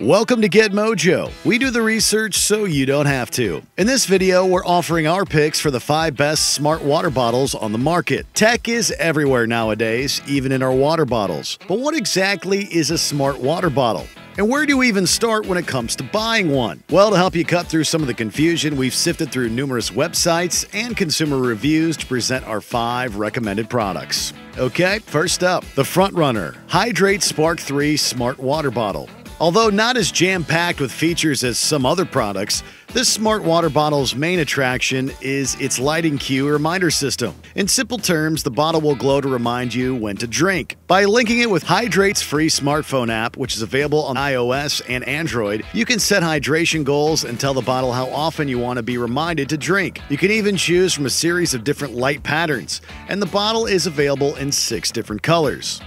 Welcome to Get Mojo. We do the research so you don't have to. In this video, we're offering our picks for the five best smart water bottles on the market. Tech is everywhere nowadays, even in our water bottles. But what exactly is a smart water bottle? And where do we even start when it comes to buying one? Well, to help you cut through some of the confusion, we've sifted through numerous websites and consumer reviews to present our five recommended products. Okay, first up, the Frontrunner Hidrate Spark 3 Smart Water Bottle. Although not as jam packed with features as some other products, this smart water bottle's main attraction is its lighting cue reminder system. In simple terms, the bottle will glow to remind you when to drink. By linking it with Hidrate's free smartphone app, which is available on iOS and Android, you can set hydration goals and tell the bottle how often you want to be reminded to drink. You can even choose from a series of different light patterns, and the bottle is available in six different colors.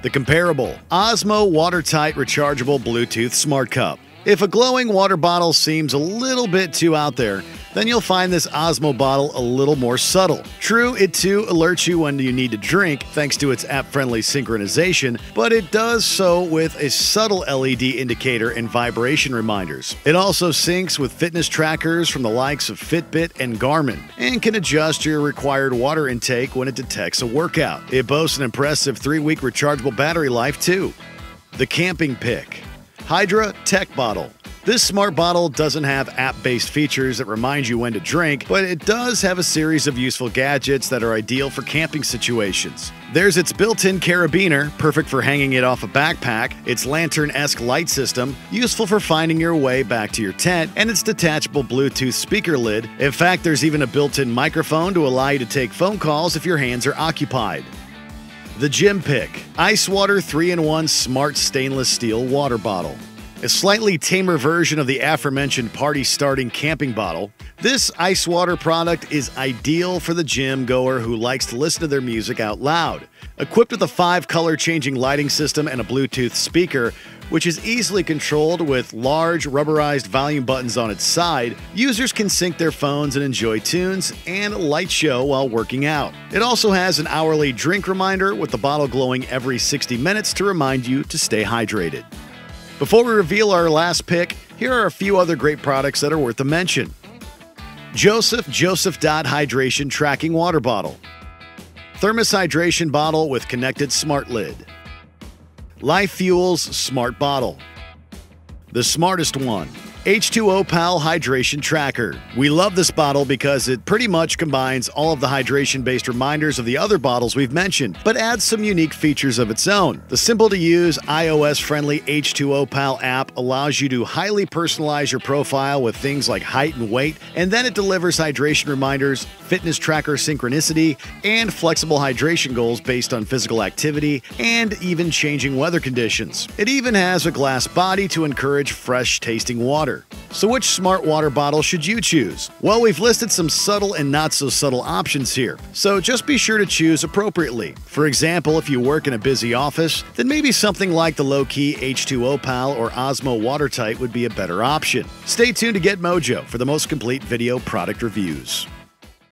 The comparable Ozmo watertight rechargeable Bluetooth smart cup. If a glowing water bottle seems a little bit too out there, then you'll find this Ozmo bottle a little more subtle. True, it too alerts you when you need to drink thanks to its app friendly synchronization, but it does so with a subtle LED indicator and vibration reminders. It also syncs with fitness trackers from the likes of Fitbit and Garmin and can adjust your required water intake when it detects a workout. It boasts an impressive three week rechargeable battery life, too. The Camping Pick Hydra Tech Bottle. This smart bottle doesn't have app based features that remind you when to drink, but it does have a series of useful gadgets that are ideal for camping situations. There's its built in carabiner, perfect for hanging it off a backpack, its lantern esque light system, useful for finding your way back to your tent, and its detachable Bluetooth speaker lid. In fact, there's even a built in microphone to allow you to take phone calls if your hands are occupied. The Gym Pick Ice Water 3 in 1 Smart Stainless Steel Water Bottle. A slightly tamer version of the aforementioned party starting camping bottle, this ice water product is ideal for the gym goer who likes to listen to their music out loud. Equipped with a five color changing lighting system and a Bluetooth speaker, which is easily controlled with large rubberized volume buttons on its side, users can sync their phones and enjoy tunes and a light show while working out. It also has an hourly drink reminder with the bottle glowing every 60 minutes to remind you to stay hydrated. Before we reveal our last pick, here are a few other great products that are worth a mention. Joseph Joseph Dot Hydration Tracking Water Bottle. Thermos Hydration Bottle with connected smart lid. Life Fuels Smart Bottle. The smartest one. H2O Pal Hydration Tracker. We love this bottle because it pretty much combines all of the hydration based reminders of the other bottles we've mentioned, but adds some unique features of its own. The simple to use, iOS friendly H2O Pal app allows you to highly personalize your profile with things like height and weight, and then it delivers hydration reminders, fitness tracker synchronicity, and flexible hydration goals based on physical activity and even changing weather conditions. It even has a glass body to encourage fresh tasting water. So, which smart water bottle should you choose? Well, we've listed some subtle and not so subtle options here, so just be sure to choose appropriately. For example, if you work in a busy office, then maybe something like the low key H2O Pal or Ozmo Watertight would be a better option. Stay tuned to Get Mojo for the most complete video product reviews.